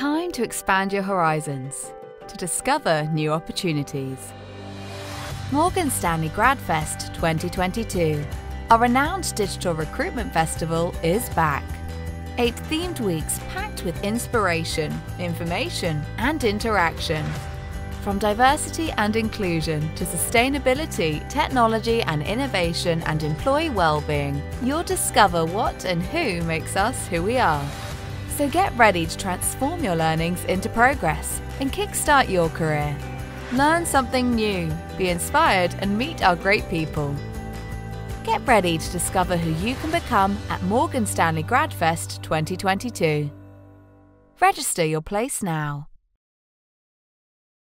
Time to expand your horizons, to discover new opportunities. Morgan Stanley GradFest 2022, our renowned digital recruitment festival, is back. Eight themed weeks packed with inspiration, information, and interaction. From diversity and inclusion to sustainability, technology and innovation, and employee well-being, you'll discover what and who makes us who we are. So get ready to transform your learnings into progress and kickstart your career. Learn something new, be inspired, and meet our great people. Get ready to discover who you can become at Morgan Stanley GradFest 2022. Register your place now.